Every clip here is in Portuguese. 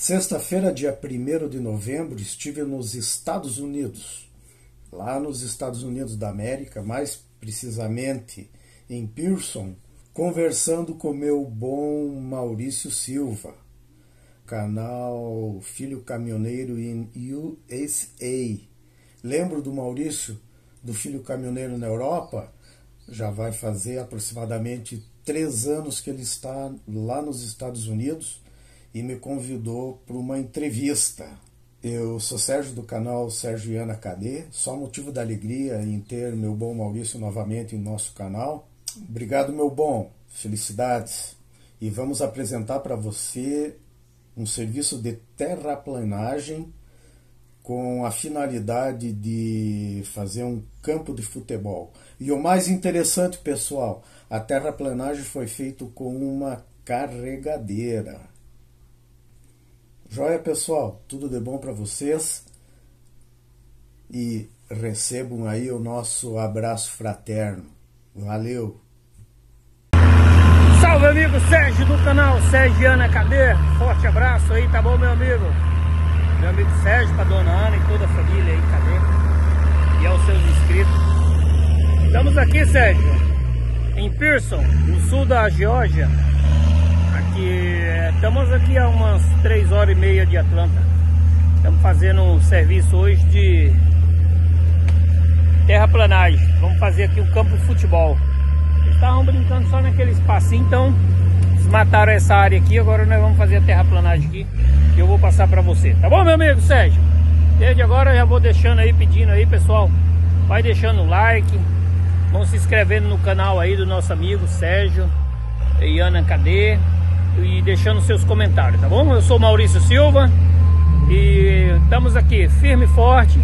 Sexta-feira, dia 1 de novembro, estive nos Estados Unidos, lá nos Estados Unidos da América, mais precisamente em Pearson, conversando com meu bom Maurício Silva, canal Filho Caminhoneiro em USA. Lembro do Maurício, do Filho Caminhoneiro na Europa? Já vai fazer aproximadamente três anos que ele está lá nos Estados Unidos e me convidou para uma entrevista. Eu sou Sérgio do canal Sérgio Iana Cadê, só motivo da alegria em ter meu bom Maurício novamente em nosso canal. Obrigado, meu bom, felicidades. E vamos apresentar para você um serviço de terraplanagem com a finalidade de fazer um campo de futebol. E o mais interessante, pessoal, a terraplanagem foi feita com uma carregadeira. Joia, pessoal, tudo de bom para vocês e recebam aí o nosso abraço fraterno. Valeu! Salve, amigo Sérgio do canal Sérgio Ana Cadê? Forte abraço aí, tá bom, meu amigo? Meu amigo Sérgio, pra dona Ana e toda a família aí, cadê? E aos seus inscritos. Estamos aqui, Sérgio, em Pearson, no sul da Geórgia que estamos aqui há umas 3 horas e meia de Atlanta. Estamos fazendo um serviço hoje de terraplanagem. Vamos fazer aqui um campo de futebol. Eles estavam brincando só naquele espacinho, então mataram essa área aqui. Agora nós vamos fazer a terraplanagem aqui e eu vou passar para você. Tá bom, meu amigo Sérgio? Desde agora eu já vou deixando aí, pedindo aí, pessoal. Vai deixando o like. Vão se inscrevendo no canal aí do nosso amigo Sérgio e Ana Cadê e deixando seus comentários, tá bom? Eu sou Maurício Silva e estamos aqui firme e forte,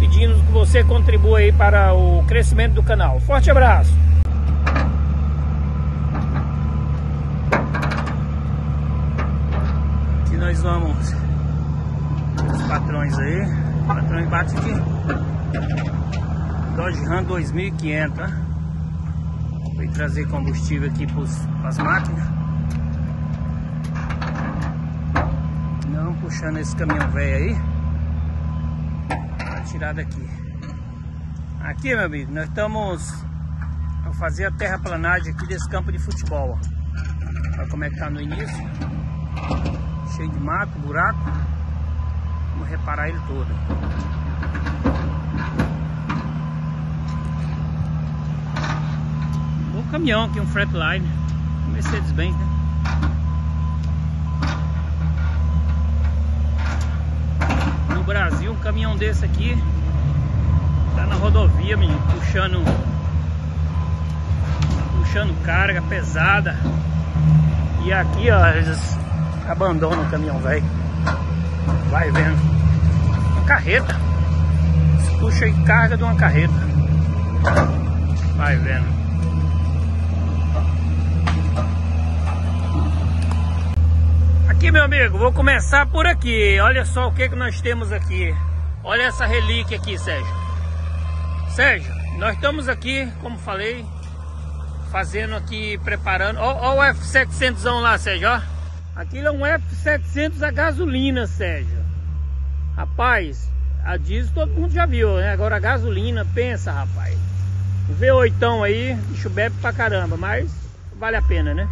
pedindo que você contribua aí para o crescimento do canal. Forte abraço! Aqui nós vamos os patrões aí, patrão bate aqui Dodge Ram 2500, tá? Vem trazer combustível aqui para as máquinas puxando esse caminhão velho aí. Para tirar daqui. Aqui meu amigo nós estamos a fazer a terraplanagem aqui desse campo de futebol olha como é que tá no início. Cheio de mato, buraco. Vamos reparar ele todo. Um bom caminhão aqui, um Flatline Mercedes-Benz né Brasil, um caminhão desse aqui. Tá na rodovia, menino, puxando Puxando carga pesada. E aqui, ó, eles abandonam o caminhão velho Vai vendo. Uma carreta. Puxa aí carga de uma carreta. Vai vendo Aqui, meu amigo, vou começar por aqui. Olha só o que, que nós temos aqui. Olha essa relíquia aqui, Sérgio. Sérgio, nós estamos aqui, como falei, fazendo aqui, preparando. Olha o F700 lá, Sérgio, ó. Aquilo é um F700 a gasolina, Sérgio. Rapaz, a diesel todo mundo já viu, né? Agora a gasolina, pensa, rapaz. O V8 aí, bicho bebe pra caramba, mas vale a pena, né?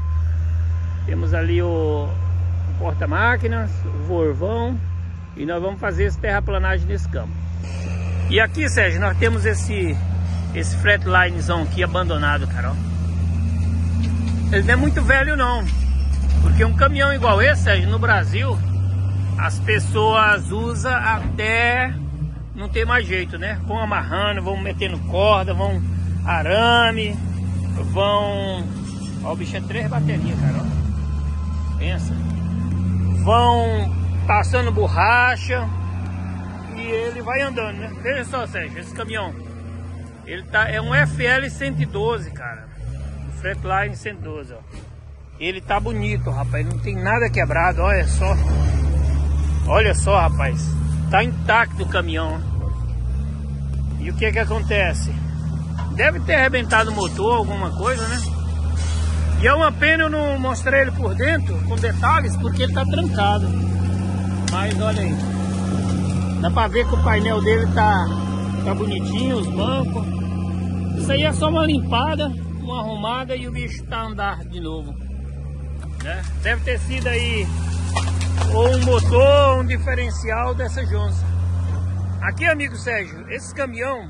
Temos ali o porta-máquinas, vorvão e nós vamos fazer esse terraplanagem nesse campo. E aqui, Sérgio, nós temos esse esse flatlinezão aqui abandonado, cara. Ele não é muito velho não, porque um caminhão igual esse, Sérgio, no Brasil, as pessoas usam até não ter mais jeito, né? Vão amarrando, vão metendo corda, vão arame, vão... Ó, o bicho é três baterias, cara. Pensa vão passando borracha e ele vai andando, né? Veja só, Sérgio, esse caminhão. Ele tá, é um FL 112, cara. Flatline 112, ó. Ele tá bonito, rapaz. Não tem nada quebrado, olha só. Olha só, rapaz. Tá intacto o caminhão. E o que que acontece? Deve ter arrebentado o motor, alguma coisa, né? E é uma pena eu não mostrar ele por dentro com detalhes, porque ele tá trancado. Mas olha aí. Dá pra ver que o painel dele tá, tá bonitinho, os bancos. Isso aí é só uma limpada, uma arrumada e o bicho tá andar de novo. Né? Deve ter sido aí ou um motor ou um diferencial dessa Johnson. Aqui, amigo Sérgio, esse caminhão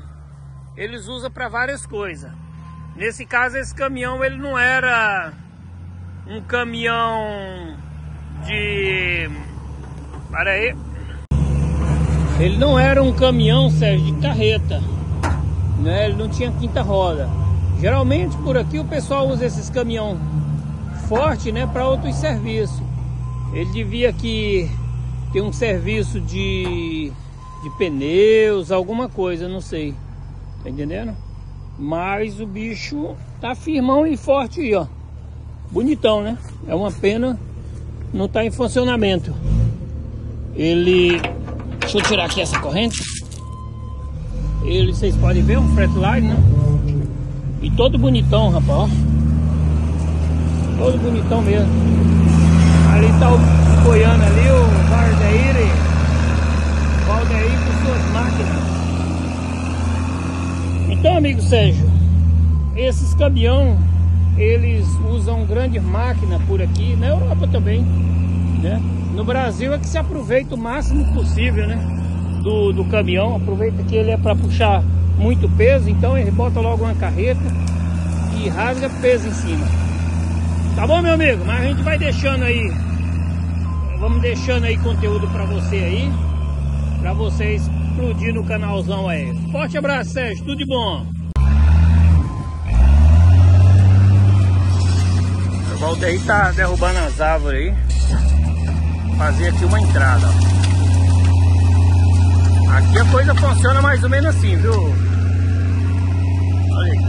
eles usam para várias coisas. Nesse caso, esse caminhão ele não era um caminhão de. Para aí. Ele não era um caminhão, Sérgio, de carreta. Né? Ele não tinha quinta roda. Geralmente por aqui o pessoal usa esses caminhão forte, né, para outros serviços. Ele devia aqui ter um serviço de, de pneus, alguma coisa, não sei. Tá entendendo? Mas o bicho tá firmão e forte aí, ó. Bonitão, né? É uma pena não tá em funcionamento. Ele... Deixa eu tirar aqui essa corrente. Ele, vocês podem ver, um fretline, né? E todo bonitão, rapaz, ó. Todo bonitão mesmo. Ali tá o Goiano ali, o Valdeir. Valdeir com suas máquinas. Então, amigo Sérgio, esses caminhão, eles usam grandes máquinas por aqui, na Europa também, né? No Brasil é que se aproveita o máximo possível, né? Do, do caminhão, aproveita que ele é para puxar muito peso, então ele bota logo uma carreta e rasga peso em cima. Tá bom, meu amigo? Mas a gente vai deixando aí, vamos deixando aí conteúdo para você aí, para vocês explodir no canalzão aí. Forte abraço, Sérgio. Tudo de bom. O Valdeir tá derrubando as árvores aí. Fazer aqui uma entrada. Aqui a coisa funciona mais ou menos assim, viu? Olha aí.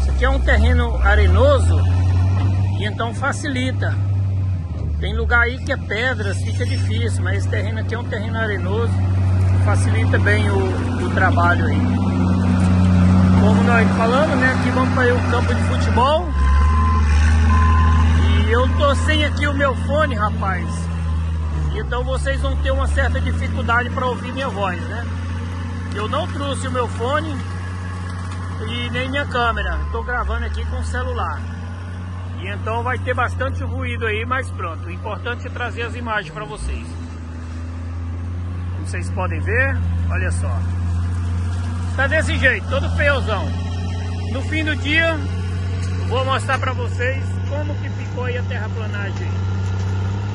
Isso aqui é um terreno arenoso e então facilita. Tem lugar aí que é pedras, fica difícil, mas esse terreno aqui é um terreno arenoso, facilita bem o, o trabalho aí. Como nós falamos, né? Aqui vamos para o campo de futebol. E eu tô sem aqui o meu fone, rapaz. Então vocês vão ter uma certa dificuldade para ouvir minha voz, né? Eu não trouxe o meu fone e nem minha câmera. Estou gravando aqui com o celular. E então vai ter bastante ruído aí, mas pronto. O importante é trazer as imagens para vocês. Como vocês podem ver, olha só. Tá desse jeito, todo feiozão. No fim do dia, vou mostrar para vocês como que ficou aí a terraplanagem.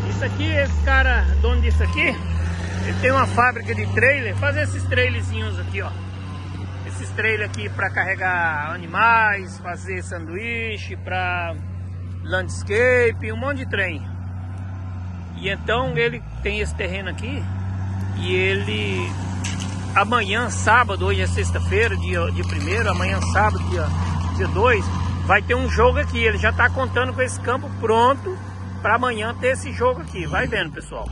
Isso aqui, esse cara, dono disso aqui, ele tem uma fábrica de trailer, fazer esses trailerzinhos aqui, ó. Esses trailers aqui para carregar animais, fazer sanduíche, para landscape, um monte de trem. E então ele tem esse terreno aqui e ele amanhã, sábado, hoje é sexta-feira, dia, dia primeiro, amanhã sábado, dia, dia 2, vai ter um jogo aqui. Ele já está contando com esse campo pronto para amanhã ter esse jogo aqui. Vai vendo, pessoal.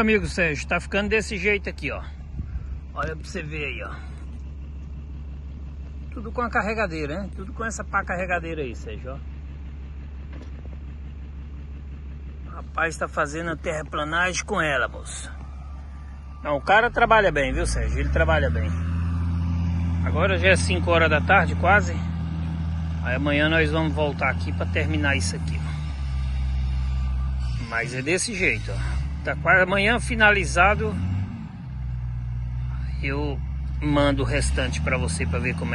Amigo Sérgio, tá ficando desse jeito aqui, ó. Olha pra você ver aí, ó. Tudo com a carregadeira, né? Tudo com essa pá carregadeira aí, Sérgio, ó. O rapaz está fazendo a terraplanagem com ela, moça. Não, o cara trabalha bem, viu, Sérgio? Ele trabalha bem. Agora já é 5 horas da tarde, quase. Aí amanhã nós vamos voltar aqui para terminar isso aqui. Mas é desse jeito, ó. Tá quase amanhã finalizado. Eu mando o restante para você para ver como é